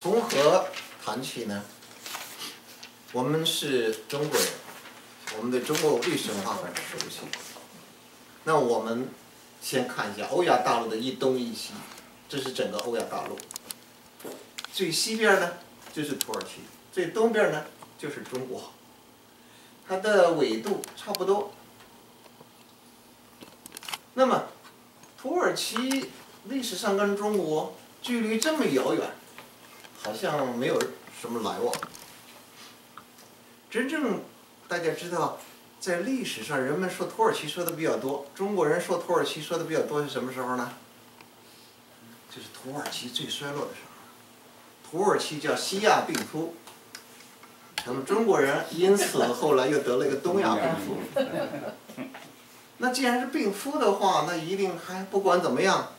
从何谈起呢？我们是中国人，我们对中国历史文化很熟悉。那我们先看一下欧亚大陆的一东一西，这是整个欧亚大陆。最西边呢就是土耳其，最东边呢就是中国。它的纬度差不多。那么，土耳其历史上跟中国距离这么遥远。好像没有什么来往。真正大家知道，在历史上人们说土耳其说的比较多，中国人说土耳其说的比较多是什么时候呢？就是土耳其最衰落的时候。土耳其叫西亚病夫，咱们中国人因此后来又得了一个东亚病夫。那既然是病夫的话，那一定还不管怎么样，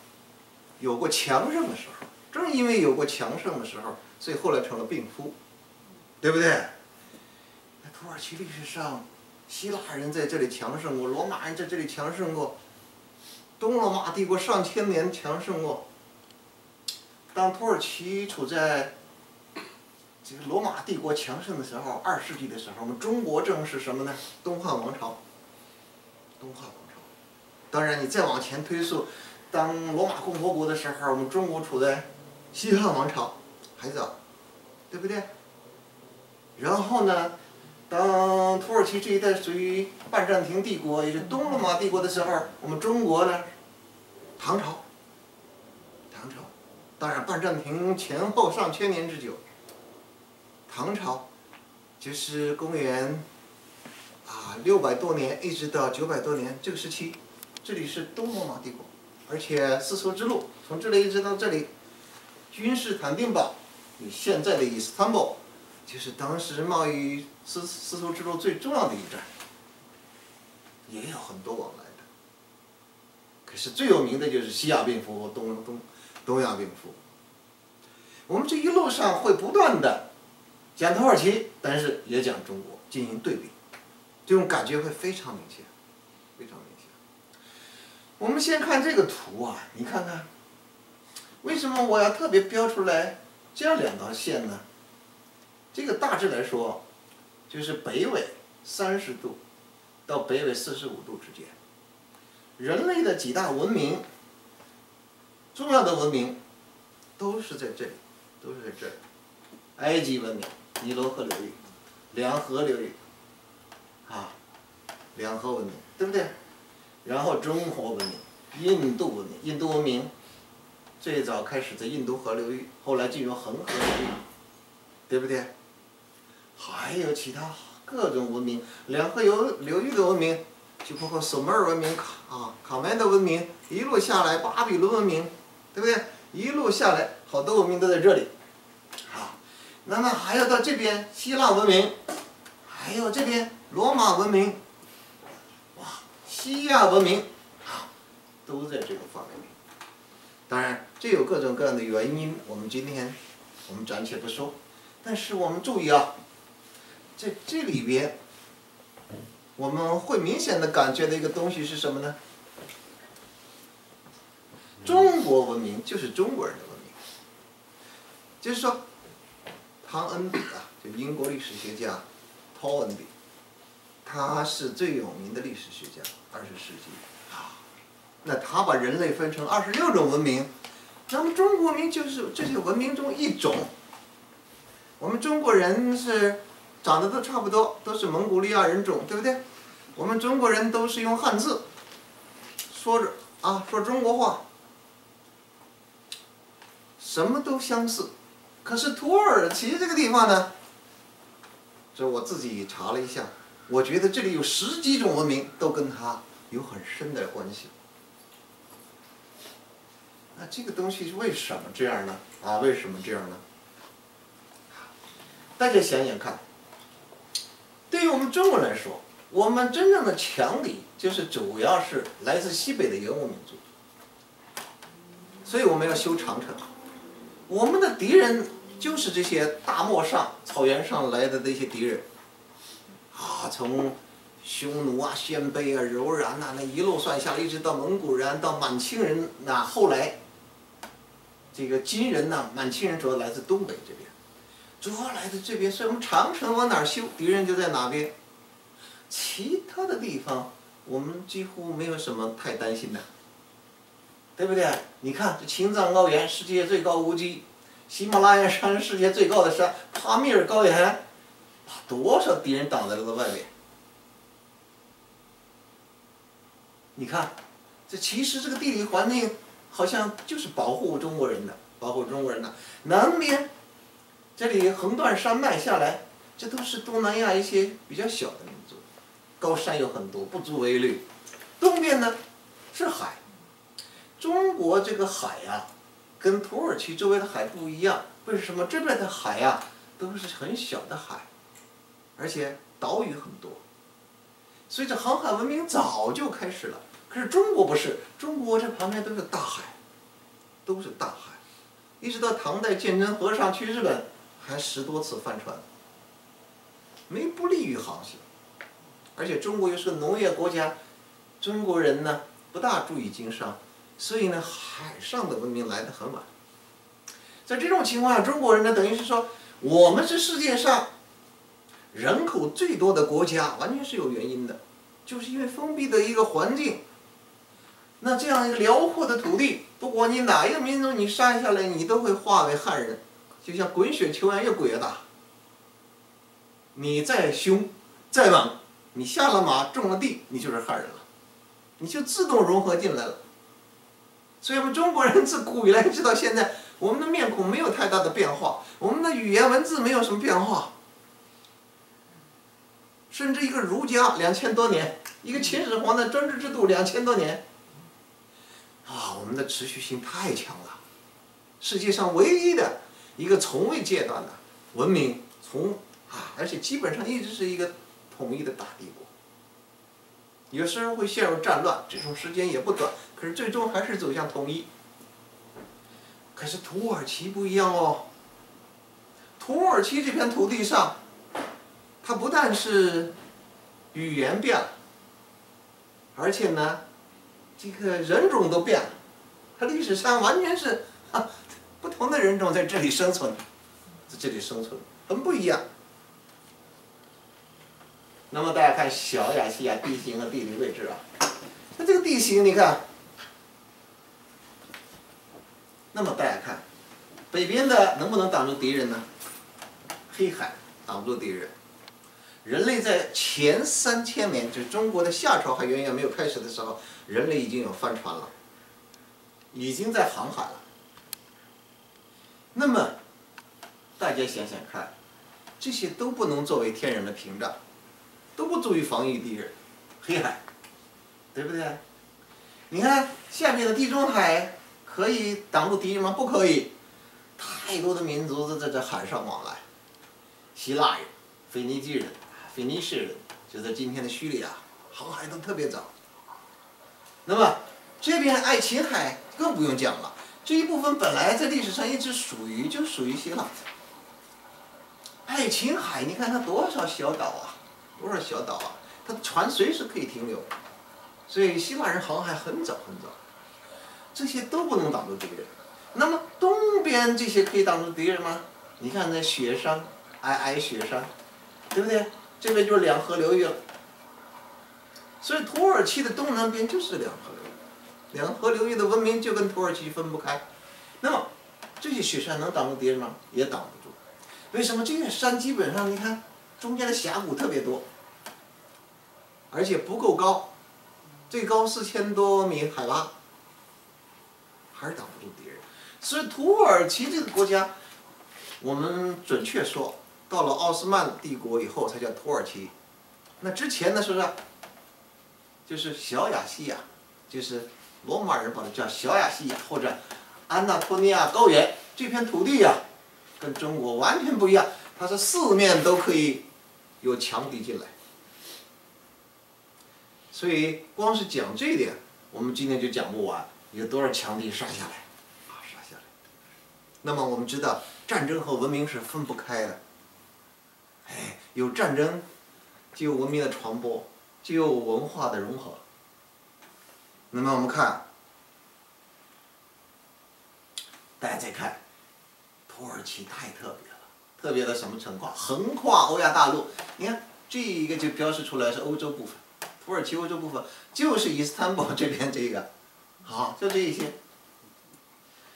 有过强盛的时候。正因为有过强盛的时候，所以后来成了病夫，对不对？那土耳其历史上，希腊人在这里强盛过，罗马人在这里强盛过，东罗马帝国上千年强盛过。当土耳其处在这个罗马帝国强盛的时候，二世纪的时候，我们中国正是什么呢？东汉王朝。东汉王朝。当然，你再往前推溯，当罗马共和国的时候，我们中国处在。西汉王朝还早，对不对？然后呢，当土耳其这一带属于半占庭帝国，也是东罗马帝国的时候，我们中国呢，唐朝。唐朝，当然半占庭前后上千年之久。唐朝，就是公元啊六百多年一直到九百多年这个时期，这里是东罗马帝国，而且丝绸之路从这里一直到这里。君士坦丁堡，你现在的伊斯坦布尔，就是当时贸易丝丝绸之路最重要的一站，也有很多往来的。可是最有名的就是西亚病夫和东东东亚病夫。我们这一路上会不断的讲土耳其，但是也讲中国，进行对比，这种感觉会非常明显，非常明显。我们先看这个图啊，你看看。为什么我要特别标出来这样两条线呢？这个大致来说，就是北纬三十度到北纬四十五度之间，人类的几大文明，重要的文明，都是在这里，都是在这里。埃及文明，尼罗河流域，两河流域，啊，两河文明，对不对？然后中国文明，印度文明，印度文明。最早开始在印度河流域，后来进入恒河流域，对不对？还有其他各种文明，两河流流域的文明，就包括苏美尔文明、卡啊卡麦的文明，一路下来巴比伦文明，对不对？一路下来，好多文明都在这里。啊，那么还要到这边希腊文明，还有这边罗马文明，哇，西亚文明，都在这个范围内。当然。这有各种各样的原因，我们今天我们暂且不说，但是我们注意啊，在这里边，我们会明显的感觉的一个东西是什么呢？中国文明就是中国人的文明，就是说，汤恩比啊，就英国历史学家汤恩比，他是最有名的历史学家，二十世纪啊，那他把人类分成二十六种文明。咱们中国民就是这些文明中一种。我们中国人是长得都差不多，都是蒙古利亚人种，对不对？我们中国人都是用汉字说着啊，说中国话，什么都相似。可是土耳其这个地方呢，这我自己查了一下，我觉得这里有十几种文明都跟它有很深的关系。那这个东西是为什么这样呢？啊，为什么这样呢？大家想想看，对于我们中国来说，我们真正的强敌就是主要是来自西北的游牧民族，所以我们要修长城。我们的敌人就是这些大漠上、草原上来的那些敌人，啊，从匈奴啊、鲜卑啊、柔然呐，那一路算下来，一直到蒙古人、到满清人，那后来。这个金人呐、满清人主要来自东北这边，主要来自这边，所以我们长城往哪儿修，敌人就在哪边。其他的地方我们几乎没有什么太担心的，对不对？你看这青藏高原，世界最高无极；喜马拉雅山，世界最高的山；帕米尔高原，把多少敌人挡在了外面。你看，这其实这个地理环境好像就是保护中国人的，保护中国人的。南边这里横断山脉下来，这都是东南亚一些比较小的民族，高山有很多，不足为虑。东边呢是海，中国这个海呀、跟土耳其周围的海不一样。为什么这边的海呀、都是很小的海，而且岛屿很多，所以这航海文明早就开始了。可是中国不是，中国这旁边都是大海，都是大海，一直到唐代鉴真和尚去日本，还十多次翻船，没不利于航行。而且中国又是个农业国家，中国人呢不大注意经商，所以呢海上的文明来得很晚。在这种情况下，中国人呢等于是说，我们是世界上人口最多的国家，完全是有原因的，就是因为封闭的一个环境。那这样一个辽阔的土地，不管你哪一个民族，你杀下来，你都会化为汉人，就像滚雪球一样，越滚越大。你再凶，再猛，你下了马，种了地，你就是汉人了，你就自动融合进来了。所以我们中国人自古以来直到现在，我们的面孔没有太大的变化，我们的语言文字没有什么变化，甚至一个儒家两千多年，一个秦始皇的专制制度两千多年。啊，我们的持续性太强了，世界上唯一的一个从未间断的文明，从啊，而且基本上一直是一个统一的大帝国。有时候会陷入战乱，这种时间也不短，可是最终还是走向统一。可是土耳其不一样哦，土耳其这片土地上，它不但是语言变了，而且呢。这个人种都变了，它历史上完全是啊，不同的人种在这里生存，在这里生存很不一样。那么大家看小亚细亚地形和地理位置啊，它这个地形你看，那么大家看，北边的能不能挡住敌人呢？黑海挡不住敌人。人类在前三千年，就中国的夏朝还远远没有开始的时候，人类已经有帆船了，已经在航海了。那么，大家想想看，这些都不能作为天然的屏障，都不足以防御敌人。黑海，对不对？你看下面的地中海可以挡住敌人吗？不可以，太多的民族都在这海上往来，希腊人、腓尼基人。腓尼士人就在今天的叙利亚，航海都特别早。那么这边爱琴海更不用讲了，这一部分本来在历史上一直属于就属于希腊。爱琴海，你看它多少小岛啊，多少小岛啊，它的船随时可以停留，所以希腊人航海很早很早。这些都不能挡住敌人。那么东边这些可以挡住敌人吗？你看那雪山，皑皑雪山，对不对？这边就是两河流域了，所以土耳其的东南边就是两河流域，两河流域的文明就跟土耳其分不开。那么这些雪山能挡住敌人吗？也挡不住。为什么？这些山基本上你看中间的峡谷特别多，而且不够高，最高四千多米海拔，还是挡不住敌人。所以土耳其这个国家，我们准确说。到了奥斯曼帝国以后才叫土耳其，那之前呢是不是？就是小亚细亚，就是罗马人把它叫小亚细亚或者安纳托利亚高原这片土地呀，跟中国完全不一样，它是四面都可以有强敌进来，所以光是讲这一点，我们今天就讲不完，有多少强敌杀下来，啊杀下来。那么我们知道，战争和文明是分不开的。哎，有战争，就有文明的传播，就有文化的融合。那么我们看，大家再看，土耳其太特别了，特别的什么情况？横跨欧亚大陆，你看这一个就标示出来是欧洲部分，土耳其欧洲部分就是伊斯坦布尔这边这个，好，就这一些。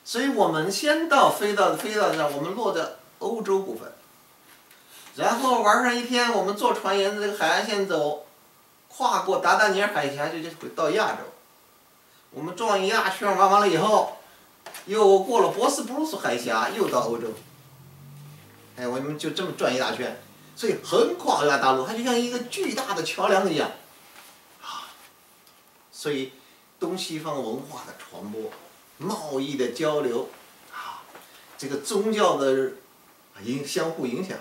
所以我们先到飞到飞到这，我们落在欧洲部分，然后玩上一天，我们坐船沿着这个海岸线走，跨过达达尼尔海峡就就回到亚洲。我们转一大圈玩完了以后，又过了博斯普鲁斯海峡，又到欧洲。哎，我们就这么转一大圈，所以横跨欧亚大陆，它就像一个巨大的桥梁一样。啊，所以东西方文化的传播。贸易的交流，啊，这个宗教的影相互影响，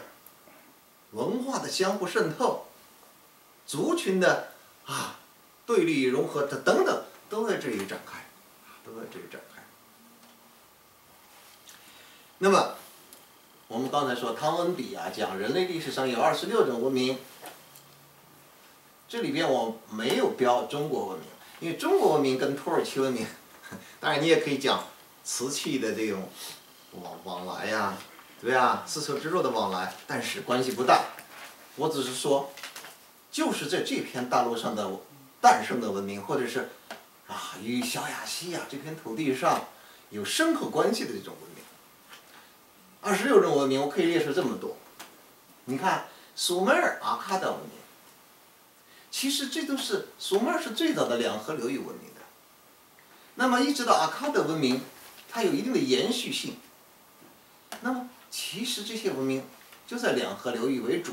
文化的相互渗透，族群的啊对立融合的等等，都在这里展开，都在这里展开。那么，我们刚才说汤恩比啊讲人类历史上有二十六种文明，这里边我没有标中国文明，因为中国文明跟土耳其文明。当然，你也可以讲瓷器的这种往往来呀，对啊，丝绸之路的往来，但是关系不大。我只是说，就是在这片大陆上的诞生的文明，或者是啊，与小亚细亚这片土地上有深刻关系的这种文明。二十六种文明，我可以列出这么多。你看，苏美尔、阿卡德文明，其实这都是苏美尔是最早的两河流域文明的。那么一直到阿卡德文明，它有一定的延续性。那么其实这些文明就在两河流域为主。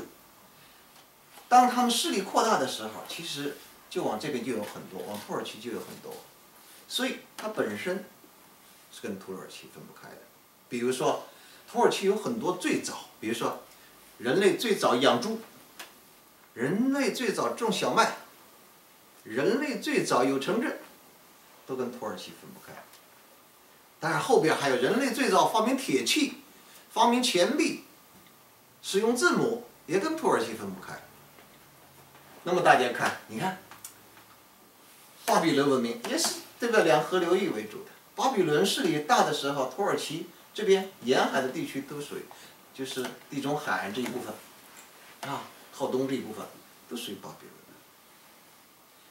当他们势力扩大的时候，其实就往这边就有很多，往土耳其就有很多。所以它本身是跟土耳其分不开的。比如说，土耳其有很多最早，比如说人类最早养猪，人类最早种小麦，人类最早有城镇。都跟土耳其分不开，但是后边还有人类最早发明铁器、发明钱币、使用字母，也跟土耳其分不开。那么大家看，你看，巴比伦文明也是这个？两河流域为主的。巴比伦势力大的时候，土耳其这边沿海的地区都属于，就是地中海这一部分，啊，靠东这一部分都属于巴比伦。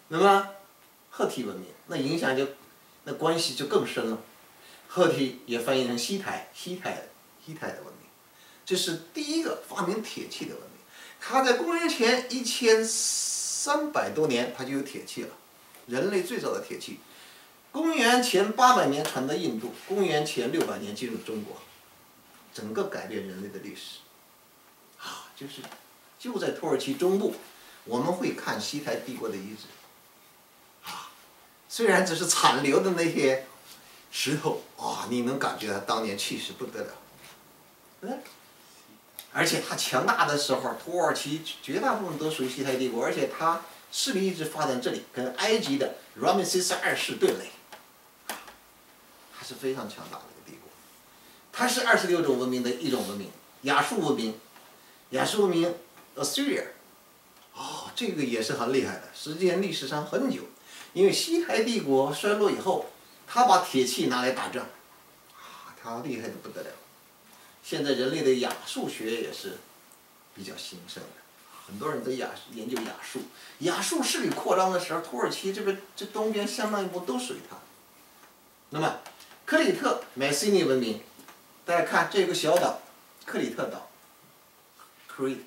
那么。赫梯文明，那影响就，那关系就更深了。赫梯也翻译成西台，西台，西台的文明，这是第一个发明铁器的文明。它在公元前一千三百多年，它就有铁器了，人类最早的铁器。公元前八百年传到印度，公元前六百年进入中国，整个改变人类的历史。啊，就是就在土耳其中部，我们会看西台帝国的遗址。啊虽然只是残留的那些石头啊，你能感觉它当年气势不得了。嗯，而且它强大的时候，土耳其绝大部分都属于西台帝国，而且它势力一直发展这里，跟埃及的 r a m e s e s 二世对垒，还是非常强大的一个帝国。它是二十六种文明的一种文明，亚述文明，亚述文明 Assyria，哦，这个也是很厉害的，时间历史上很久。因为西台帝国衰落以后，他把铁器拿来打仗，啊，他厉害的不得了。现在人类的亚数学也是比较兴盛的，很多人都亚研究亚述。亚述势力扩张的时候，土耳其这边这东边相当一部分都属于他。那么，克里特迈锡尼文明，大家看这个小岛，克里特岛，Cre，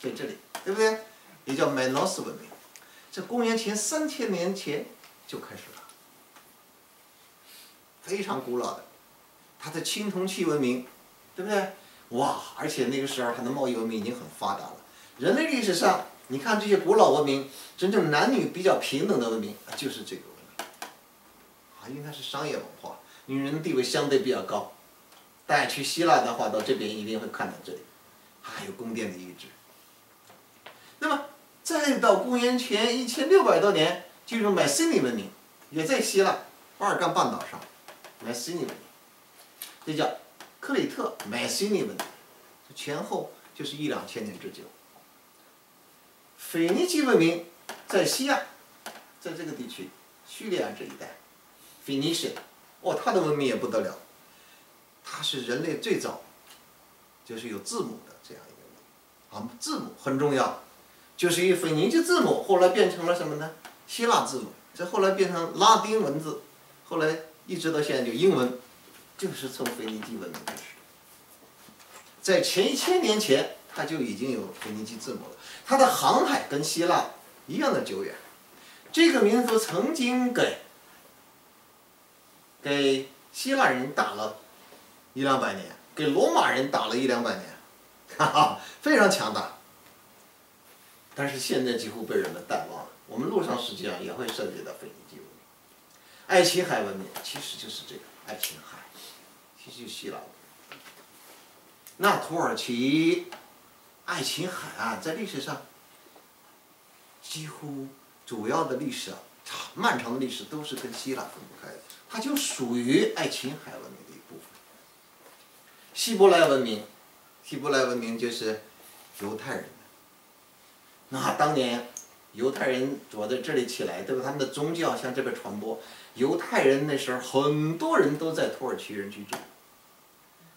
在这里，对不对？也叫迈诺斯文明。在公元前三千年前就开始了，非常古老的，它的青铜器文明，对不对？哇！而且那个时候它的贸易文明已经很发达了。人类历史上，你看这些古老文明，真正男女比较平等的文明，就是这个文明。啊，因为它是商业文化，女人的地位相对比较高。大家去希腊的话，到这边一定会看到这里，还有宫殿的遗址。那么。再到公元前一千六百多年，进入迈锡尼文明，也在希腊巴尔干半岛上，迈锡尼文明，这叫克里特迈锡尼文明，这前后就是一两千年之久。腓尼基文明在西亚，在这个地区，叙利亚这一带，腓尼 i 哦，它的文明也不得了，它是人类最早就是有字母的这样一个文明啊，字母很重要，就是以腓尼基字母，后来变成了什么呢？希腊字母，这后来变成拉丁文字，后来一直到现在就英文，就是从腓尼基文明开始。在前一千年前，它就已经有腓尼基字母了。它的航海跟希腊一样的久远。这个民族曾经给给希腊人打了一两百年，给罗马人打了一两百年，哈哈，非常强大。但是现在几乎被人们淡忘了。我们路上实际上也会涉及到腓尼基文明，爱琴海文明其实就是这个爱琴海，其实就希腊。那土耳其、爱琴海啊，在历史上几乎主要的历史啊，长漫长的历史都是跟希腊分不开的，它就属于爱琴海文明的一部分。希伯来文明，希伯来文明就是犹太人。那当年犹太人躲在这里起来，对吧？他们的宗教向这边传播，犹太人那时候很多人都在土耳其人居住。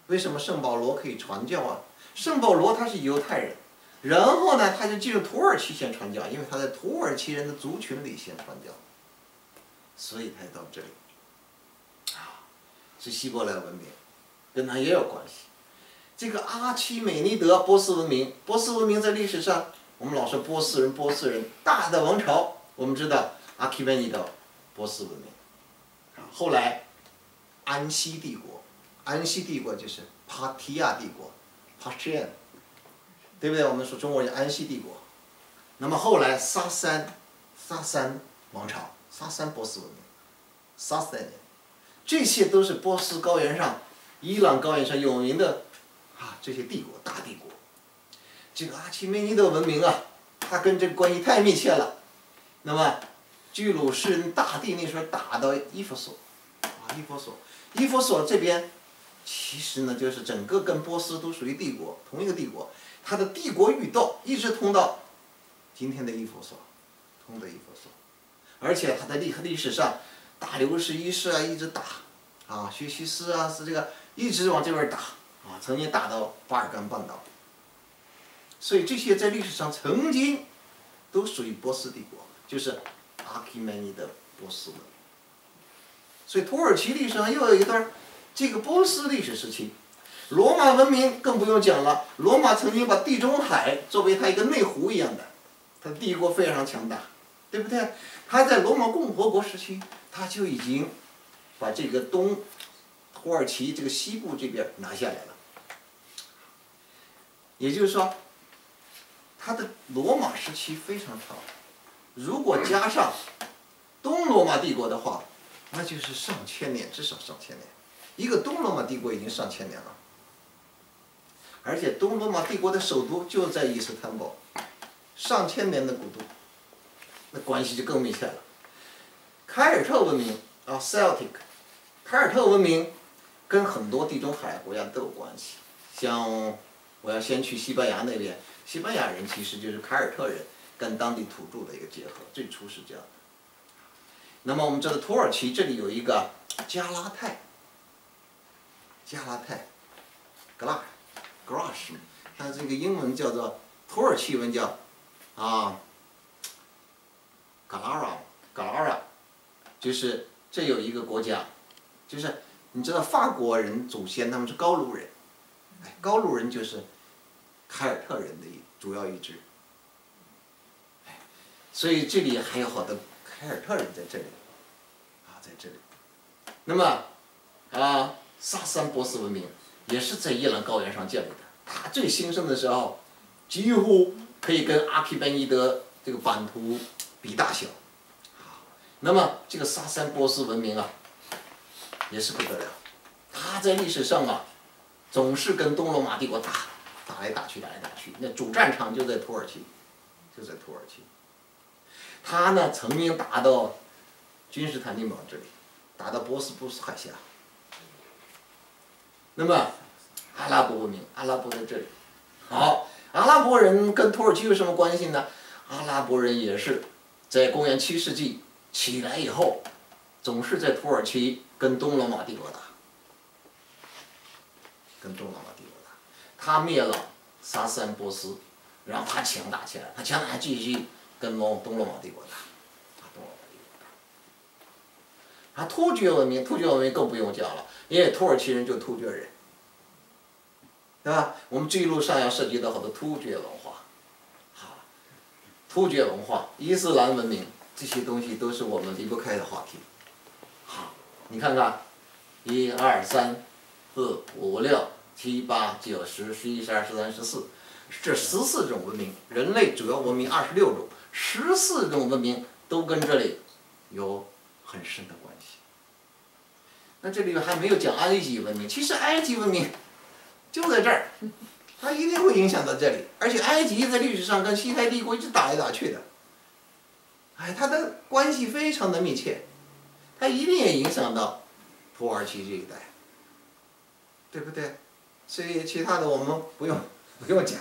为什么圣保罗可以传教啊？圣保罗他是犹太人，然后呢，他就进入土耳其先传教，因为他在土耳其人的族群里先传教，所以才到这里。啊，是希伯来文明，跟他也有关系。这个阿奇美尼德波斯文明，波斯文明在历史上，我们老说波斯人，波斯人大的王朝，我们知道阿奇美尼德波斯文明，后来安息帝国。安息帝国就是帕提亚帝国 p a r t i a n 对不对？我们说中国人安息帝国。那么后来萨珊，萨珊王朝，萨珊波斯文明，萨珊人，这些都是波斯高原上、伊朗高原上有名的啊这些帝国，大帝国。这个阿奇美尼德文明啊，它跟这个关系太密切了。那么，居鲁士大帝那时候打到伊佛所，啊伊佛所，伊佛所这边。其实呢，就是整个跟波斯都属于帝国，同一个帝国，它的帝国御道一直通到今天的伊佛所，通到伊佛所，而且它的历历史上，大流士一世啊一直打，啊薛西斯啊是这个一直往这边打，啊曾经打到巴尔干半岛，所以这些在历史上曾经都属于波斯帝国，就是阿基美尼德波斯的，所以土耳其历史上又有一段。这个波斯历史时期，罗马文明更不用讲了。罗马曾经把地中海作为它一个内湖一样的，它帝国非常强大，对不对？它在罗马共和国时期，它就已经把这个东土耳其这个西部这边拿下来了。也就是说，它的罗马时期非常长。如果加上东罗马帝国的话，那就是上千年，至少上千年。一个东罗马帝国已经上千年了，而且东罗马帝国的首都就在伊斯坦堡，上千年的古都，那关系就更密切了。凯尔特文明啊，Celtic，凯尔特文明跟很多地中海国家都有关系。像我要先去西班牙那边，西班牙人其实就是凯尔特人跟当地土著的一个结合，最初是这样的。那么我们知道土耳其这里有一个加拉泰。加拉泰 g l a g r a s h 它这个英文叫做土耳其文叫啊，Galara，Galara，就是这有一个国家，就是你知道法国人祖先他们是高卢人，哎，高卢人就是凯尔特人的主要一支，哎，所以这里还有好多凯尔特人在这里，啊，在这里，那么啊。萨珊波斯文明也是在伊朗高原上建立的。它最兴盛的时候，几乎可以跟阿皮班尼德这个版图比大小。那么这个萨珊波斯文明啊，也是不得了。它在历史上啊，总是跟东罗马帝国打，打来打去，打来打去。那主战场就在土耳其，就在土耳其。他呢，曾经打到君士坦丁堡这里，打到波斯波斯海峡。那么，阿拉伯文明，阿拉伯在这里。好，阿拉伯人跟土耳其有什么关系呢？阿拉伯人也是在公元七世纪起来以后，总是在土耳其跟东罗马帝国打。跟东罗马帝国打，他灭了萨珊波斯，然后他强大起来，他强大继续跟东东罗马帝国打，啊，东罗马帝国打。啊，突厥文明，突厥文明更不用讲了，因为土耳其人就突厥人，对吧？我们这一路上要涉及到好多突厥文化，好，突厥文化、伊斯兰文明这些东西都是我们离不开的话题。好，你看看，一二三。四五六七八九十十一十二十三十四，这十四种文明，人类主要文明二十六种，十四种文明都跟这里有很深的关系。那这里面还没有讲埃及文明，其实埃及文明就在这儿，它一定会影响到这里，而且埃及在历史上跟西太帝国一直打来打去的，哎，它的关系非常的密切，它一定也影响到土耳其这一带。对不对？所以其他的我们不用不用讲。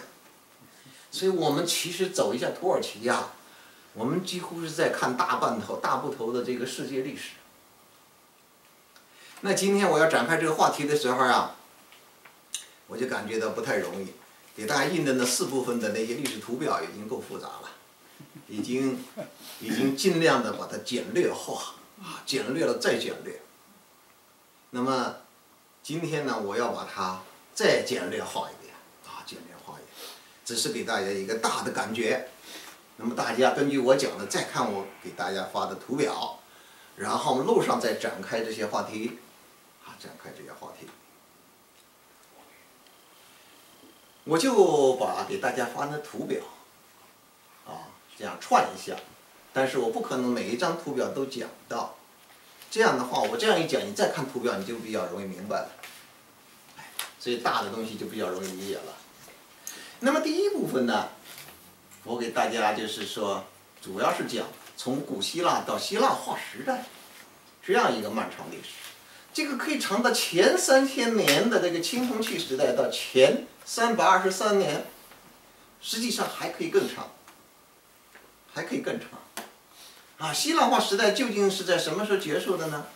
所以我们其实走一下土耳其呀，我们几乎是在看大半头、大部头的这个世界历史。那今天我要展开这个话题的时候啊，我就感觉到不太容易。给大家印的那四部分的那些历史图表已经够复杂了，已经已经尽量的把它简略化啊，简略了再简略。那么。今天呢，我要把它再简略化一点，啊，简略化一点，只是给大家一个大的感觉。那么大家根据我讲的，再看我给大家发的图表，然后路上再展开这些话题，展开这些话题。我就把给大家发的图表，啊，这样串一下，但是我不可能每一张图表都讲到。这样的话，我这样一讲，你再看图表，你就比较容易明白了。所以大的东西就比较容易理解了。那么第一部分呢，我给大家就是说，主要是讲从古希腊到希腊化时代这样一个漫长历史。这个可以长到前三千年的这个青铜器时代到前三百二十三年，实际上还可以更长，还可以更长。啊，希腊化时代究竟是在什么时候结束的呢？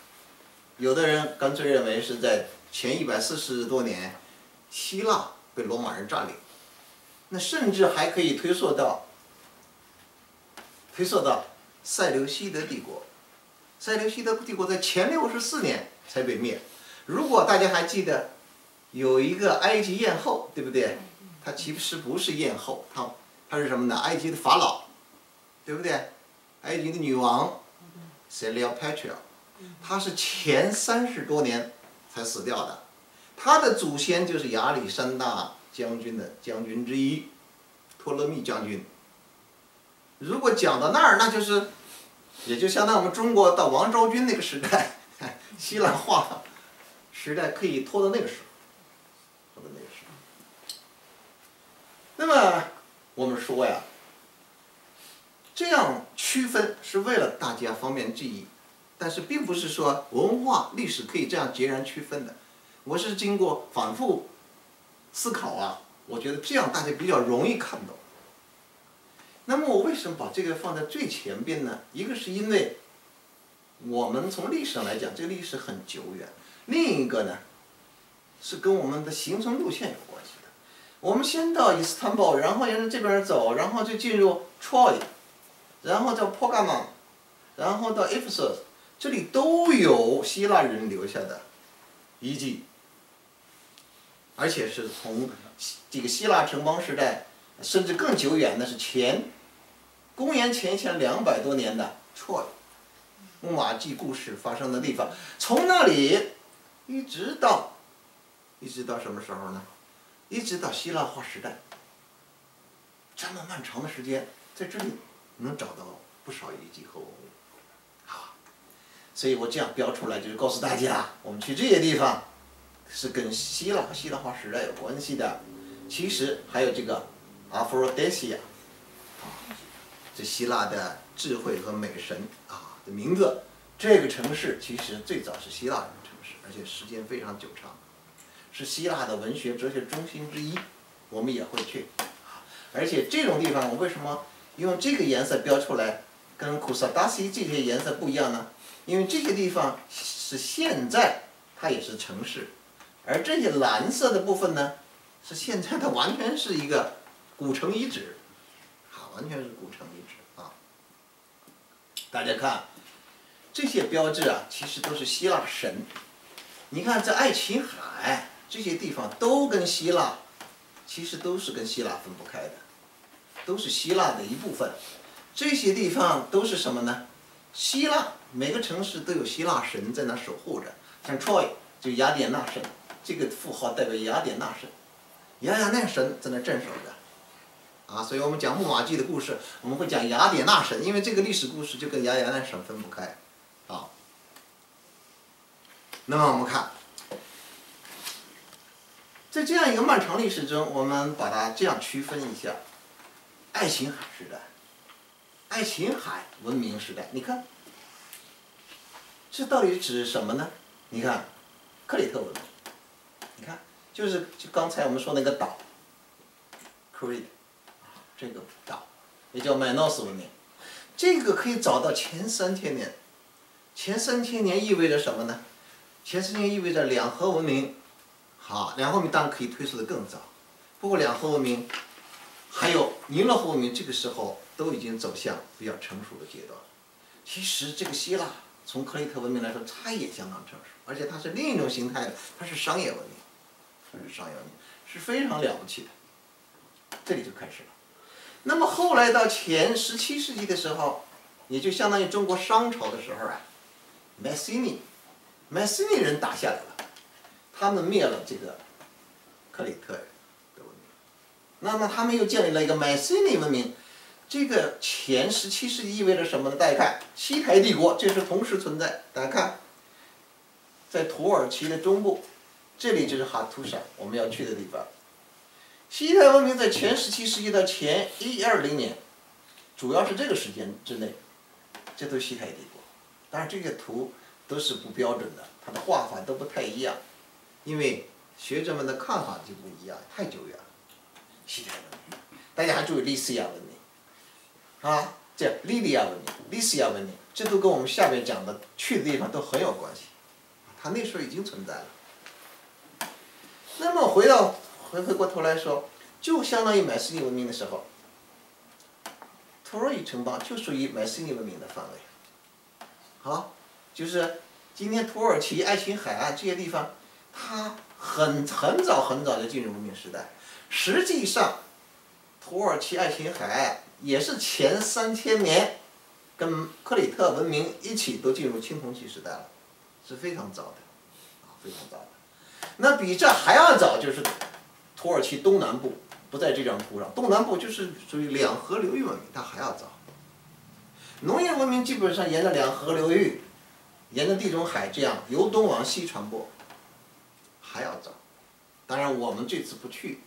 有的人干脆认为是在前一百四十多年，希腊被罗马人占领，那甚至还可以推溯到推溯到塞琉西德帝国。塞琉西德帝国在前六十四年才被灭。如果大家还记得，有一个埃及艳后，对不对？她其实不是艳后，她她是什么呢？埃及的法老，对不对？埃及的女王 c e l e p a t r a 她是前三十多年才死掉的，她的祖先就是亚历山大将军的将军之一，托勒密将军。如果讲到那儿，那就是，也就相当于我们中国到王昭君那个时代，希腊化时代可以拖到那个时候，拖到那个时候。那么我们说呀。这样区分是为了大家方便记忆，但是并不是说文化历史可以这样截然区分的。我是经过反复思考啊，我觉得这样大家比较容易看懂。那么我为什么把这个放在最前边呢？一个是因为我们从历史上来讲，这个历史很久远；另一个呢，是跟我们的行程路线有关系的。我们先到伊斯坦布尔，然后沿着这边走，然后就进入 Troy。然后到坡干嘛，然后到 Ephesus，这里都有希腊人留下的遗迹，而且是从这个希腊城邦时代，甚至更久远的是前公元前前两百多年的 Troy，木马记故事发生的地方，从那里一直到一直到什么时候呢？一直到希腊化时代，这么漫长的时间在这里。能找到不少遗迹和文物，好，所以我这样标出来，就是告诉大家，我们去这些地方是跟希腊希腊化时代有关系的。其实还有这个阿弗洛狄西亚，这希腊的智慧和美神啊的名字。这个城市其实最早是希腊人的城市，而且时间非常久长，是希腊的文学哲学中心之一。我们也会去，而且这种地方，我为什么？用这个颜色标出来，跟库萨达西这些颜色不一样呢？因为这些地方是现在它也是城市，而这些蓝色的部分呢，是现在它完全是一个古城遗址，啊，完全是古城遗址啊。大家看，这些标志啊，其实都是希腊神。你看这爱琴海这些地方都跟希腊，其实都是跟希腊分不开的，都是希腊的一部分。这些地方都是什么呢？希腊每个城市都有希腊神在那守护着，像 Troy 就雅典娜神。这个符号代表雅典娜神，雅典娜神在那镇守着，啊，所以我们讲木马记的故事，我们会讲雅典娜神，因为这个历史故事就跟雅典娜神分不开，那么我们看，在这样一个漫长历史中，我们把它这样区分一下：爱琴海时代、爱琴海文明时代。你看，这到底指什么呢？你看，克里特文明。你看，就是就刚才我们说那个岛，Crete，这个岛也叫 Minos 文明，这个可以找到前三千年，前三千年意味着什么呢？前三千年意味着两河文明，好，两河文明当然可以推溯的更早，不过两河文明，还有尼罗河文明，这个时候都已经走向比较成熟的阶段。其实这个希腊从克里特文明来说，它也相当成熟，而且它是另一种形态的，它是商业文明。它是商业文明，是非常了不起的。这里就开始了。那么后来到前十七世纪的时候，也就相当于中国商朝的时候啊，Messini 呢 Mycene 人打下来了，他们灭了这个克里特的文明。那么他们又建立了一个 Mycene 文明。这个前十七世纪意味着什么呢？大家看，西台帝国这是同时存在。大家看，在土耳其的中部。这里就是哈图沙，我们要去的地方。西台文明在前十七世纪到前一二零年，主要是这个时间之内，这都是西台帝国。当然，这些图都是不标准的，它的画法都不太一样，因为学者们的看法就不一样，太久远了。西台文明，大家还注意利西亚文明，啊，这利利亚文明、利西亚文明，这都跟我们下面讲的去的地方都很有关系。它那时候已经存在了。那么回到回回过头来说，就相当于迈锡尼文明的时候，土耳其城邦就属于迈锡尼文明的范围。好，就是今天土耳其爱琴海岸这些地方，它很很早很早就进入文明时代。实际上，土耳其爱琴海岸也是前三千年，跟克里特文明一起都进入青铜器时代了，是非常早的，非常早的。那比这还要早，就是土耳其东南部，不在这张图上。东南部就是属于两河流域文明，它还要早。农业文明基本上沿着两河流域，沿着地中海这样由东往西传播，还要早。当然，我们这次不去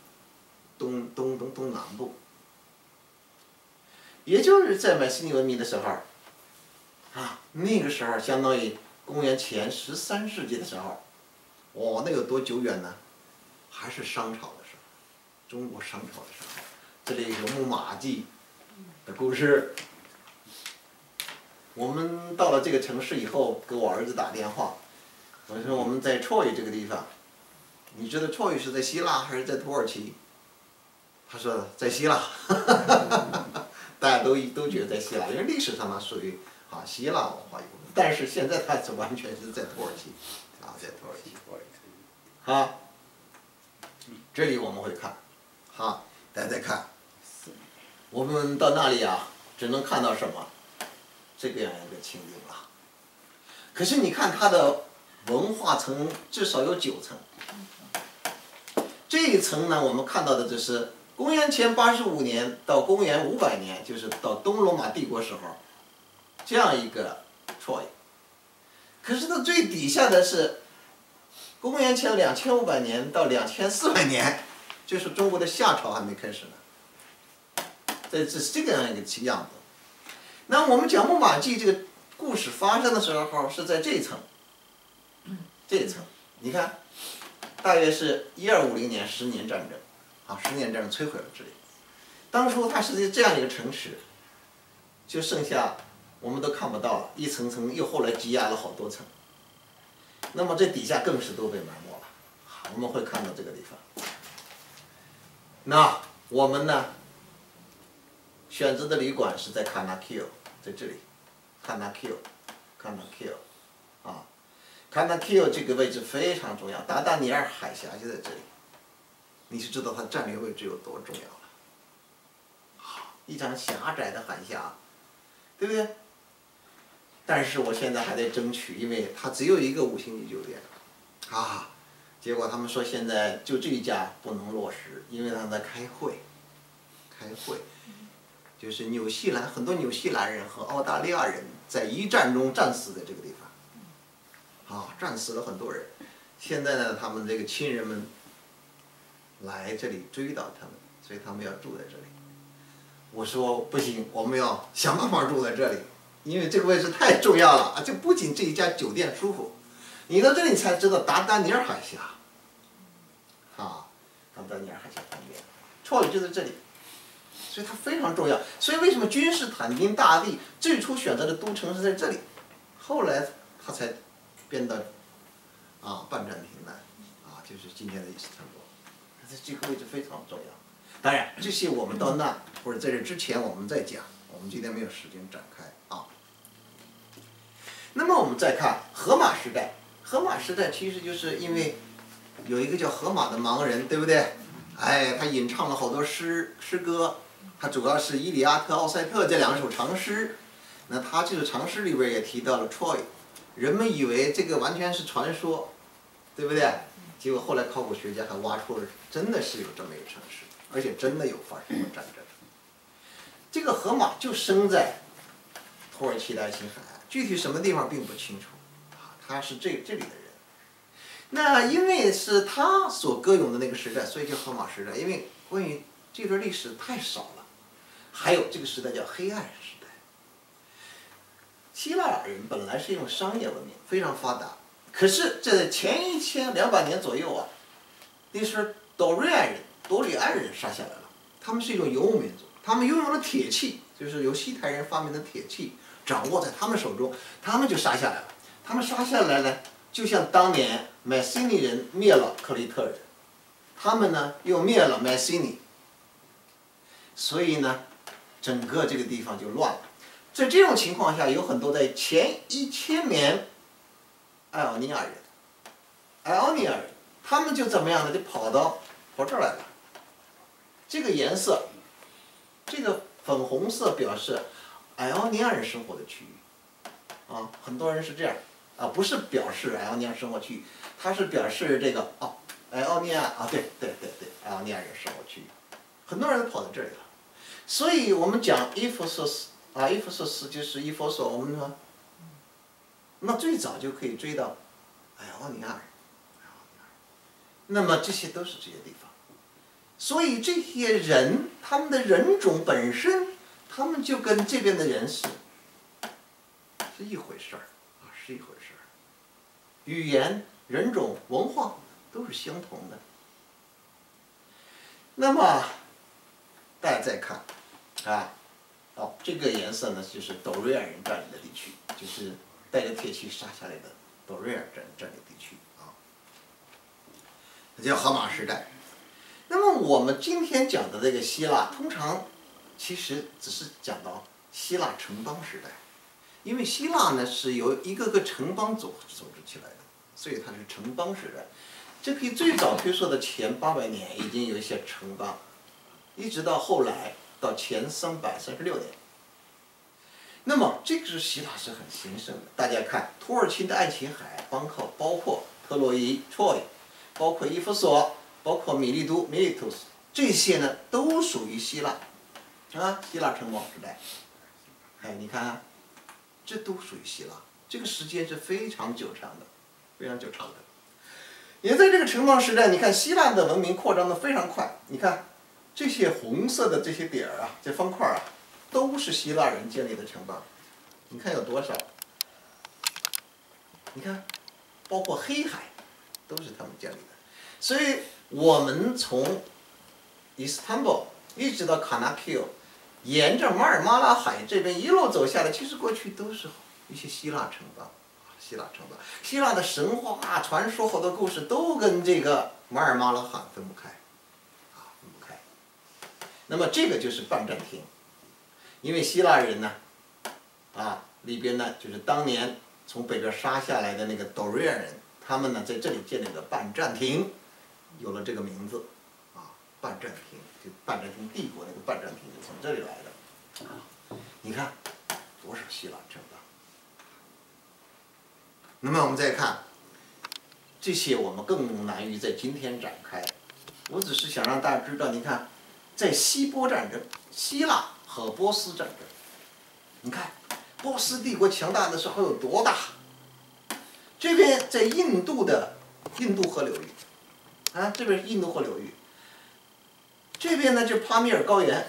东东东东南部，也就是在迈锡尼文明的时候，啊，那个时候相当于公元前十三世纪的时候。哇，那有多久远呢？还是商朝的时候，中国商朝的时候，这里有木马记的故事。我们到了这个城市以后，给我儿子打电话，我说我们在 Troy 这个地方，你知道 Troy 是在希腊还是在土耳其？他说在希腊，大家都都觉得在希腊，因为历史上它属于啊希腊文化一部分，但是现在它是完全是在土耳其，啊在土耳其。啊，这里我们会看，好，大家再看，我们到那里啊，只能看到什么？这个样一个情景了。可是你看它的文化层至少有九层，这一层呢，我们看到的就是公元前八十五年到公元五百年，就是到东罗马帝国时候，这样一个 Troy。可是它最底下的是。公元前两千五百年到两千四百年，就是中国的夏朝还没开始呢。这这是这个样一个样子。那我们讲木马记这个故事发生的时候是在这一层，这一层，你看，大约是一二五零年十年战争，啊，十年战争摧毁了这里。当初它是这样一个城池，就剩下我们都看不到了，一层层又后来积压了好多层。那么这底下更是都被埋没了，我们会看到这个地方。那我们呢，选择的旅馆是在卡纳 Q，在这里，卡纳 Q，卡纳 Q，啊，卡纳 Q 这个位置非常重要，达达尼尔海峡就在这里，你就知道它的战略位置有多重要了。好，一张狭窄的海峡，对不对？但是我现在还在争取，因为它只有一个五星级酒店，啊，结果他们说现在就这一家不能落实，因为他们在开会，开会，就是纽西兰很多纽西兰人和澳大利亚人在一战中战死在这个地方，啊，战死了很多人，现在呢，他们这个亲人们来这里追悼他们，所以他们要住在这里。我说不行，我们要想办法住在这里。因为这个位置太重要了啊！就不仅这一家酒店舒服，你到这里才知道达达尼尔海峡，啊，达达尼尔海峡旁边，错语就在这里，所以它非常重要。所以为什么君士坦丁大帝最初选择的都城是在这里，后来他才变得啊半占庭呢，啊就是今天的伊斯坦布尔，这这个位置非常重要。当然这些我们到那或者在这之前我们再讲，我们今天没有时间展开啊。那么我们再看荷马时代，荷马时代其实就是因为有一个叫荷马的盲人，对不对？哎，他吟唱了好多诗诗歌，他主要是《伊利亚特》《奥赛特》这两首长诗。那他这个长诗里边也提到了 Troy，人们以为这个完全是传说，对不对？结果后来考古学家还挖出了真的是有这么一个城市，而且真的有发生过战争。这个荷马就生在土耳其的爱琴海。具体什么地方并不清楚，啊，他是这这里的人。那因为是他所歌咏的那个时代，所以叫荷马时代。因为关于这段历史太少了，还有这个时代叫黑暗时代。希腊人本来是用商业文明，非常发达。可是这前一千两百年左右啊，那是多瑞安人、多里安人杀下来了。他们是一种游牧民族，他们拥有了铁器，就是由西台人发明的铁器。掌握在他们手中，他们就杀下来了。他们杀下来呢，就像当年麦西尼人灭了克里特人，他们呢又灭了麦西尼，所以呢，整个这个地方就乱了。在这种情况下，有很多在前一千年，艾奥尼亚人，艾奥尼亚人，他们就怎么样呢？就跑到跑这儿来了。这个颜色，这个粉红色表示。艾奥尼亚人生活的区域，啊，很多人是这样，啊，不是表示艾奥尼亚生活区域，它是表示这个哦，艾奥尼亚啊，对对对对，艾奥尼亚人生活区域，很多人跑到这里了，所以我们讲伊弗所斯啊，伊弗所斯就是伊弗所，我们说，那最早就可以追到艾奥尼亚人，那么这些都是这些地方，所以这些人他们的人种本身。他们就跟这边的人是是一回事儿啊，是一回事儿。语言、人种、文化都是相同的。那么大家再看啊，哦，这个颜色呢，就是斗瑞尔人占领的地区，就是带着铁器杀下来的斗瑞尔占占领地区啊。叫荷马时代。那么我们今天讲的这个希腊，通常。其实只是讲到希腊城邦时代，因为希腊呢是由一个个城邦组组织起来的，所以它是城邦时代。这可以最早推溯的前八百年已经有一些城邦，一直到后来到前三百三十六年。那么这个是希腊是很兴盛的。大家看，土耳其的爱琴海，包括包括特洛伊 （Troy），包括伊夫索，包括米利都 （Miletus），这些呢都属于希腊。啊，希腊城邦时代，哎，你看，这都属于希腊，这个时间是非常久长的，非常久长的。也在这个城邦时代，你看希腊的文明扩张的非常快。你看这些红色的这些点儿啊，这方块啊，都是希腊人建立的城邦。你看有多少？你看，包括黑海，都是他们建立的。所以我们从伊斯坦布尔一直到卡纳 Q。沿着马尔马拉海这边一路走下来，其实过去都是一些希腊城邦，希腊城邦，希腊的神话传说好多故事都跟这个马尔马拉罕分不开，啊，分不开。那么这个就是半占庭，因为希腊人呢，啊，里边呢就是当年从北边杀下来的那个斗瑞尔人，他们呢在这里建立了半占庭，有了这个名字，啊，半占庭，就半占庭帝国那个半占庭就从这里来的，啊，你看多少希腊城邦。那么我们再看。这些我们更难于在今天展开，我只是想让大家知道，你看，在希波战争，希腊和波斯战争，你看，波斯帝国强大的时候有多大？这边在印度的印度河流域，啊，这边印度河流域，这边呢就帕米尔高原，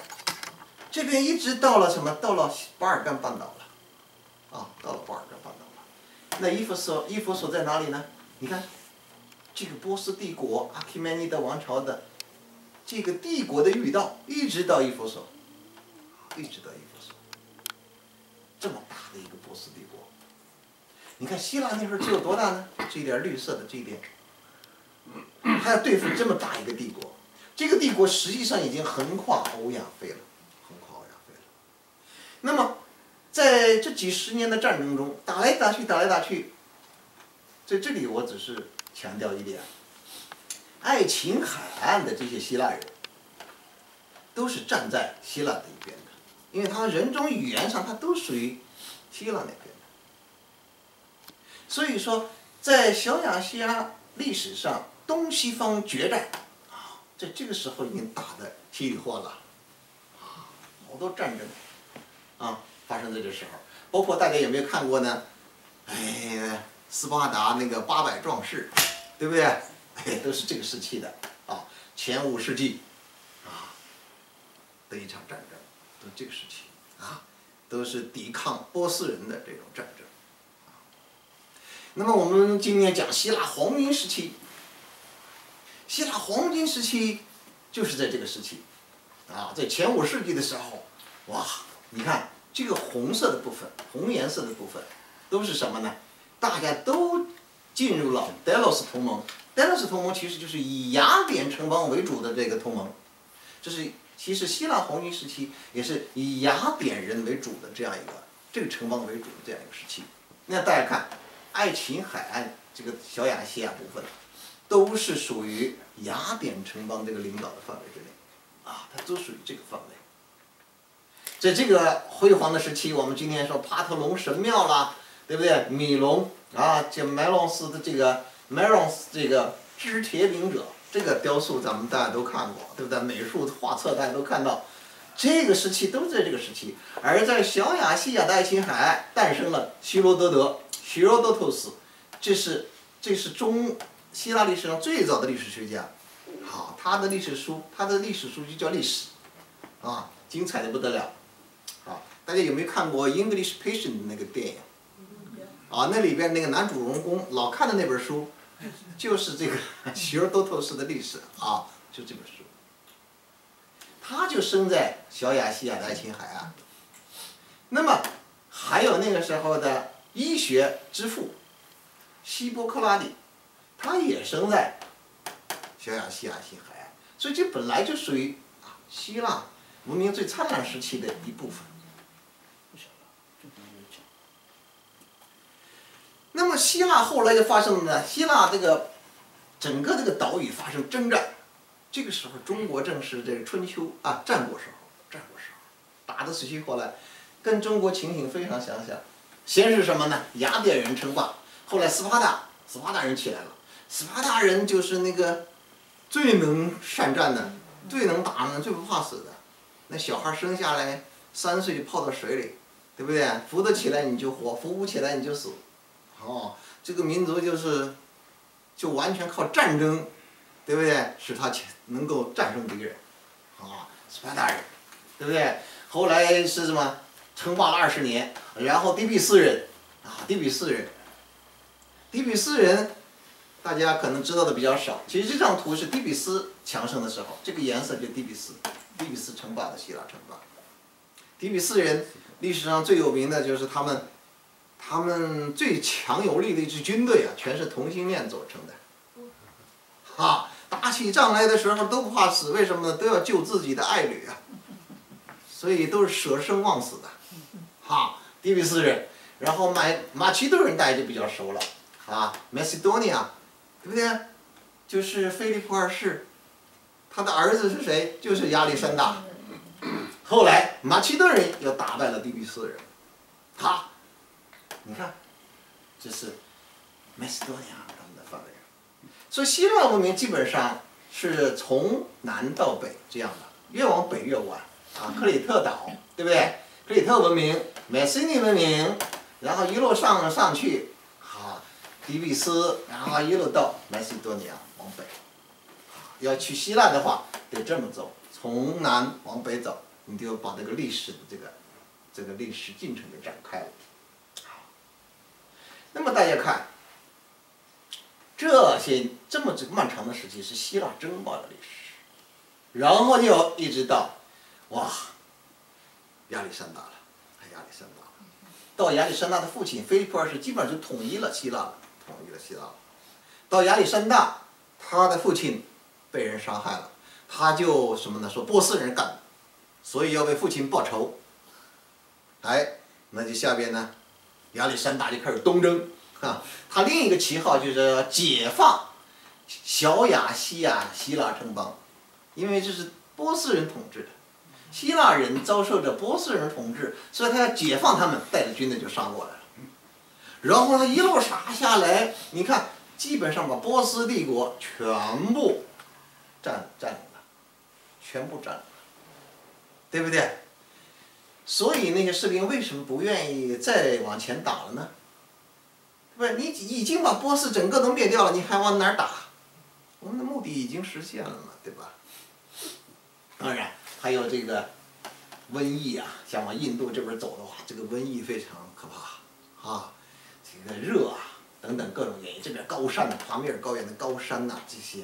这边一直到了什么？到了巴尔干半岛了，啊，到了巴尔干半岛了。那伊夫所，伊夫所在哪里呢？你看。这个波斯帝国阿提曼尼德王朝的这个帝国的御道，一直到伊弗所，一直到伊弗所，这么大的一个波斯帝国。你看希腊那会儿只有多大呢？这一点绿色的这一点，还要对付这么大一个帝国。这个帝国实际上已经横跨欧亚非了，横跨欧亚非了。那么在这几十年的战争中，打来打去，打来打去，在这里我只是。强调一点，爱琴海岸的这些希腊人，都是站在希腊的一边的，因为他们人种语言上，他都属于希腊那边的。所以说，在小亚细亚历史上，东西方决战啊，在这个时候已经打得稀里哗啦，啊，好多战争啊发生在这时候，包括大家有没有看过呢？哎。斯巴达那个八百壮士，对不对？哎，都是这个时期的啊，前五世纪啊的一场战争，都这个时期啊，都是抵抗波斯人的这种战争。那么我们今天讲希腊黄金时期，希腊黄金时期就是在这个时期啊，在前五世纪的时候，哇，你看这个红色的部分，红颜色的部分都是什么呢？大家都进入了德洛斯同盟。德洛斯同盟其实就是以雅典城邦为主的这个同盟，这是其实希腊黄金时期也是以雅典人为主的这样一个这个城邦为主的这样一个时期。那大家看，爱琴海岸这个小亚细亚部分，都是属于雅典城邦这个领导的范围之内，啊，它都属于这个范围。在这个辉煌的时期，我们今天说帕特隆神庙啦。对不对？米龙啊，这麦隆斯的这个 Marons 这个织铁饼者，这个雕塑咱们大家都看过，对不对？美术画册大家都看到，这个时期都在这个时期。而在小亚细亚的爱琴海诞生了希罗多德 （Herodotus），这是这是中希腊历史上最早的历史学家。好，他的历史书，他的历史书就叫历史，啊，精彩的不得了。好，大家有没有看过《English Patient》那个电影？啊，那里边那个男主人公老看的那本书，就是这个 希尔多托斯的历史啊，就这本书。他就生在小亚细亚的爱琴海啊。那么还有那个时候的医学之父希波克拉底，他也生在小亚细亚西海岸，所以这本来就属于希腊文明最灿烂时期的一部分。那么希腊后来又发生了呢？希腊这个整个这个岛屿发生征战，这个时候中国正是这个春秋啊战国时候，战国时候打得死去活来，跟中国情形非常相像。先是什么呢？雅典人称霸，后来斯巴达斯巴达人起来了，斯巴达人就是那个最能善战的，最能打的，最不怕死的。那小孩生下来三岁就泡到水里，对不对？扶得起来你就活，扶不起来你就死。哦，这个民族就是，就完全靠战争，对不对？使他能够战胜敌人，啊，斯巴达人，对不对？后来是什么？称霸了二十年，然后底比斯人，啊，底比斯人，底比斯人，大家可能知道的比较少。其实这张图是底比斯强盛的时候，这个颜色就底比斯，底比斯称霸的希腊称霸。底比斯人历史上最有名的就是他们。他们最强有力的一支军队啊，全是同性恋组成的，哈，打起仗来的时候都不怕死，为什么呢？都要救自己的爱侣啊，所以都是舍生忘死的。哈，底比斯人，然后马马其顿人大家就比较熟了，啊，Macedonia，对不对？就是菲利普二世，他的儿子是谁？就是亚历山大。后来马其顿人又打败了底比斯人，他，你看，这是 Macedonia 他们的范围。所以希腊文明基本上是从南到北这样的，越往北越晚啊。克里特岛，对不对？克里特文明、迈锡尼文明，然后一路上上去，好，底比斯，然后一路到马其多尼亚往北。要去希腊的话，得这么走，从南往北走，你就把这个历史的这个这个历史进程给展开了。那么大家看。这些这么这漫长的时期是希腊争霸的历史，然后就一直到，哇，亚历山大了，亚历山大了，到亚历山大的父亲菲利普二世基本上就统一了希腊了，统一了希腊。到亚历山大，他的父亲被人杀害了，他就什么呢？说波斯人干的，所以要为父亲报仇。哎，那就下边呢，亚历山大就开始东征。啊，他另一个旗号就是解放小亚细亚希腊城邦，因为这是波斯人统治的，希腊人遭受着波斯人统治，所以他要解放他们，带着军队就杀过来了。然后他一路杀下来，你看，基本上把波斯帝国全部占占领了，全部占领了，对不对？所以那些士兵为什么不愿意再往前打了呢？不是你已经把波斯整个都灭掉了，你还往哪儿打？我们的目的已经实现了嘛，对吧？当然还有这个瘟疫啊，想往印度这边走的话，这个瘟疫非常可怕啊，这个热啊等等各种原因，这边高山的帕米尔高原的高山呐，这些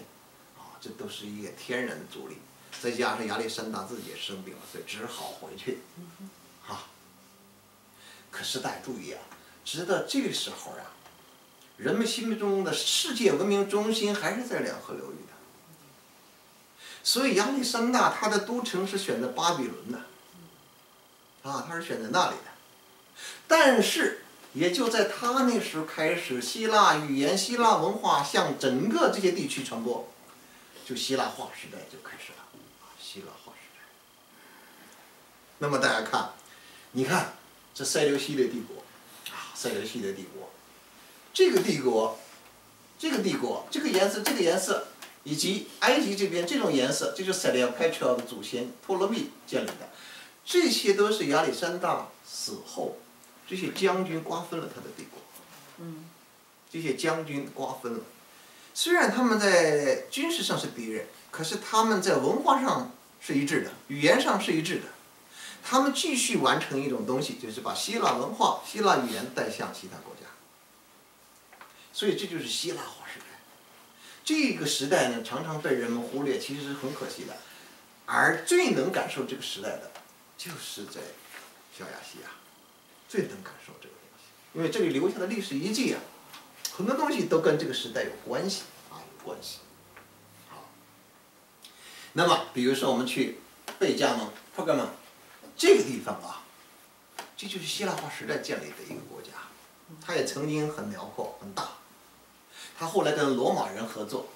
啊，这都是一个天然的阻力，再加上亚历山大自己也生病了，所以只好回去，啊。可是大家注意啊，直到这个时候啊。人们心目中的世界文明中心还是在两河流域的，所以亚历山大他的都城是选择巴比伦的，啊，他是选择那里的，但是也就在他那时候开始，希腊语言、希腊文化向整个这些地区传播，就希腊化时代就开始了，希腊化时代。那么大家看，你看这塞琉西的帝国，啊，塞琉西的帝国。这个帝国，这个帝国，这个颜色，这个颜色，以及埃及这边这种颜色，这就是塞列派特的祖先托勒密建立的，这些都是亚历山大死后，这些将军瓜分了他的帝国。嗯。这些将军瓜分了，虽然他们在军事上是敌人，可是他们在文化上是一致的，语言上是一致的，他们继续完成一种东西，就是把希腊文化、希腊语言带向其他国家。所以这就是希腊化时代，这个时代呢常常被人们忽略，其实是很可惜的。而最能感受这个时代的，就是在小亚细亚，最能感受这个东西，因为这里留下的历史遗迹啊，很多东西都跟这个时代有关系啊，有关系。那么比如说我们去贝加蒙普格蒙这个地方啊，这就是希腊化时代建立的一个国家，它也曾经很辽阔很大。他后来跟罗马人合作，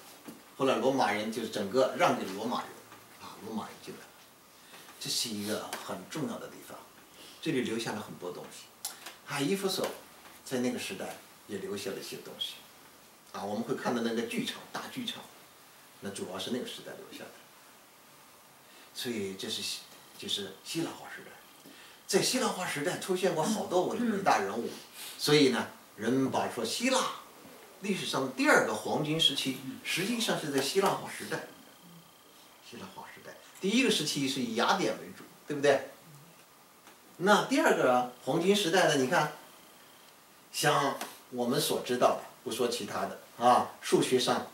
后来罗马人就是整个让给罗马人，啊，罗马人进来，这是一个很重要的地方，这里留下了很多东西，啊，伊夫索，在那个时代也留下了一些东西，啊，我们会看到那个剧场大剧场，那主要是那个时代留下的，所以这是希就是希腊化时代，在希腊化时代出现过好多伟伟大人物，所以呢，人们把说希腊。历史上第二个黄金时期，实际上是在希腊化时代。希腊化时代，第一个时期是以雅典为主，对不对？那第二个黄金时代呢？你看，像我们所知道的，不说其他的啊，数学上，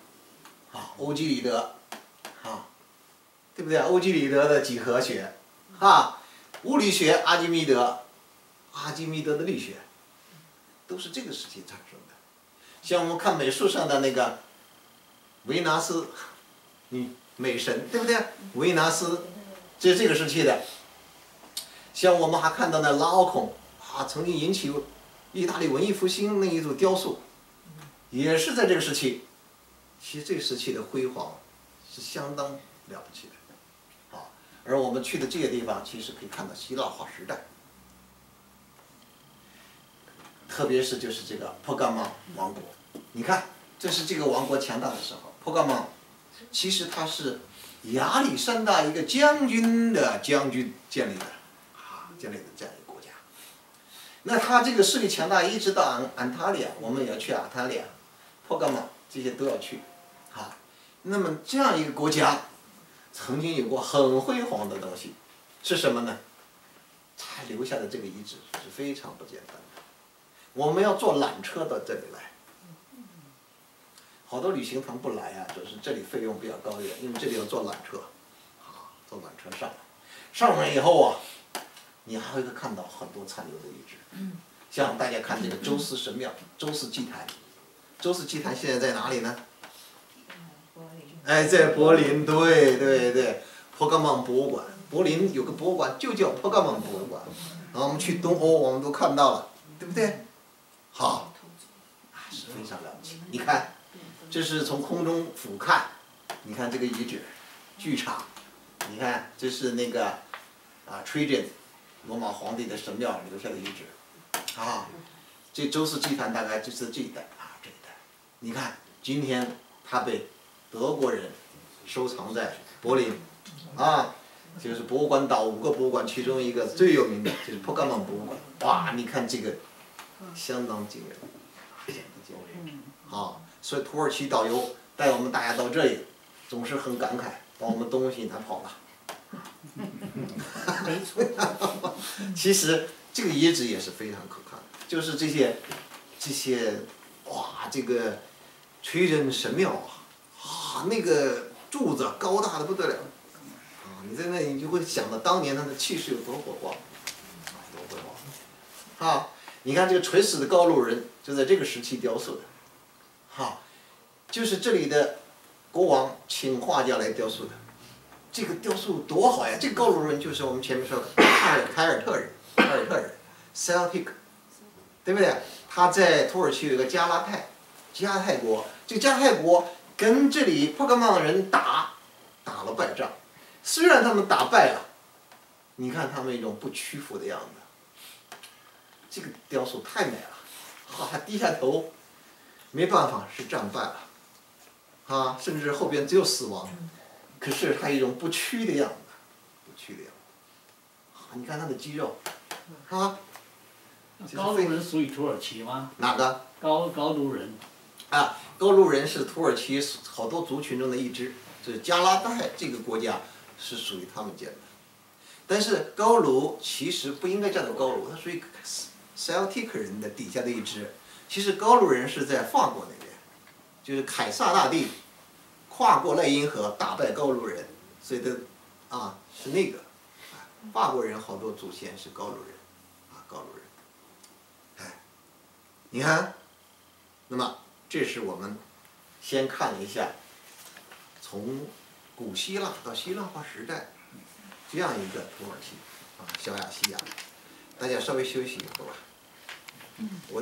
啊，欧几里得，啊，对不对？欧几里得的几何学，啊，物理学阿基米德，阿基米德的力学，都是这个时期产生的。像我们看美术上的那个维纳斯，嗯美神，对不对？维纳斯，这是这个时期的。像我们还看到那拉奥孔啊，曾经引起意大利文艺复兴那一组雕塑，也是在这个时期。其实这个时期的辉煌是相当了不起的，而我们去的这些地方，其实可以看到希腊化时代，特别是就是这个波干芒王国，你看，这是这个王国强大的时候，波干芒，其实它是亚历山大一个将军的将军建立的。啊建立的这样一个国家，那他这个势力强大，一直到安安塔利亚，我们也要去安塔利亚、珀干嘛这些都要去，啊，那么这样一个国家，曾经有过很辉煌的东西，是什么呢？他留下的这个遗址是非常不简单的。我们要坐缆车到这里来，好多旅行团不来啊，就是这里费用比较高一点，因为这里要坐缆车，啊，坐缆车上来，上来以后啊。你还会看到很多残留的遗址，像大家看这个周四神庙、周四祭坛，周四祭坛现在在哪里呢？哎，在柏林，对对对，珀干芒博物馆，柏林有个博物馆就叫珀干芒博物馆，然后我们去东欧，我们都看到了，对不对？好，是非常了不起。你看，这是从空中俯瞰，你看这个遗址，剧场，你看这是那个啊，Trajan。罗马皇帝的神庙留下的遗址，啊，这周氏祭坛大概就是这一带啊，这一带。你看，今天它被德国人收藏在柏林，啊，就是博物馆岛五个博物馆其中一个最有名的就是珀干芒博物馆。哇，你看这个，相当惊人，相当惊人。啊，所以土耳其导游带我们大家到这里，总是很感慨，把我们东西拿跑了。没错，其实这个遗址也是非常可看的，就是这些这些哇，这个垂人神庙啊，啊，那个柱子高大的不得了，啊，你在那里你就会想到当年它的气势有多火爆，多火爆，啊，你看这个垂死的高卢人就在这个时期雕塑的，哈，就是这里的国王请画家来雕塑的。这个雕塑多好呀！这个高卢人就是我们前面说的凯尔凯尔特人，凯尔特人，Celtic，对不对？他在土耳其有个加拉泰，加泰国，这个加泰国跟这里珀干芒人打，打了败仗。虽然他们打败了，你看他们一种不屈服的样子。这个雕塑太美了，哈，他低下头，没办法是战败了，啊，甚至后边只有死亡。可是他一种不屈的样子，不屈的样子。啊，你看他的肌肉，啊。高卢人属于土耳其吗？哪个？高高卢人。啊，高卢人是土耳其好多族群中的一支，就是加拉代这个国家是属于他们建的。但是高卢其实不应该叫做高卢，它属于 Celtic 人的底下的一支。其实高卢人是在法国那边，就是凯撒大帝。跨过莱茵河打败高卢人，所以的啊是那个，法国人好多祖先是高卢人，啊高卢人，哎，你看，那么这是我们先看了一下，从古希腊到希腊化时代这样一个土耳其啊小亚细亚，大家稍微休息一会儿吧，我得。